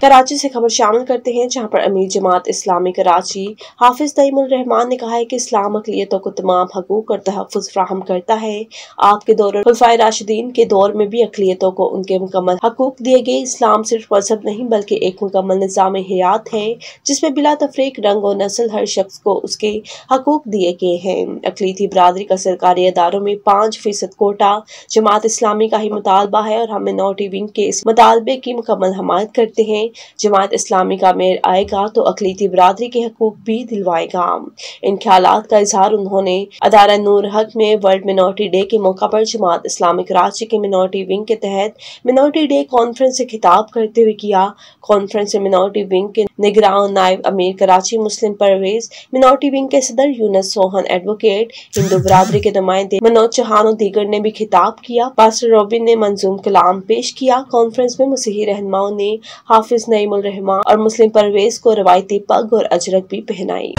कराची से खबर शामिल करते हैं, जहाँ पर अमीर जमात इस्लामी कराची हाफिज रहमान ने कहा है कि इस्लाम अकलीतों को तमाम हकूक और तहफ़ फ्राहम करता है। आपके दौर खुलफाए राशिदीन के दौर में भी अकलीतों को उनके मुकम्मल हकूक दिए गए। इस्लाम सिर्फ़ मज़हब नहीं, बल्कि एक मुकम्मल निज़ाम हयात है, जिसमें बिला तफरीक, रंग और नस्ल हर शख्स को उसके हकूक दिए गए हैं। अकलीती बरदरी का सरकारी अदारों में पाँच फ़ीसद कोटा, जमात इस्लामी का ही मुतालबा है और हम मिनोरिटी विंग के इस मुतालबे की मुकम्मल हमायत करते हैं। जमात इस्लामी का मेयर आएगा तो अकलीती बरदरी के हकूक भी दिलवाएगा। इन ख्याल का इजहार उन्होंने अदारा नूर हक में वर्ल्ड मिनोरिटी डे के मौका पर जमात इस्लामी कराची के मिनोरिटी विंग के तहत मिनोरिटी डे कॉन्फ्रेंस से खिताब करते हुए किया। कॉन्फ्रेंस में मिनोरिटी विंग के निगरान नायब अमीर कराची मुस्लिम परवेज मिनोरिटी विंग के सदर यूनस सोहन एडवोकेट हिंदू बरादरी के नुमाइंदे मनोज चौहान और दीगर ने भी खिताब किया। पास्टर रोबिन ने मंजूम कलाम पेश किया। कॉन्फ्रेंस में मसीही रहनुमाओं ने हाफिज नईमुल रहमान और मुस्लिम परवेज को रवायती पग और अजरक भी पहनाई।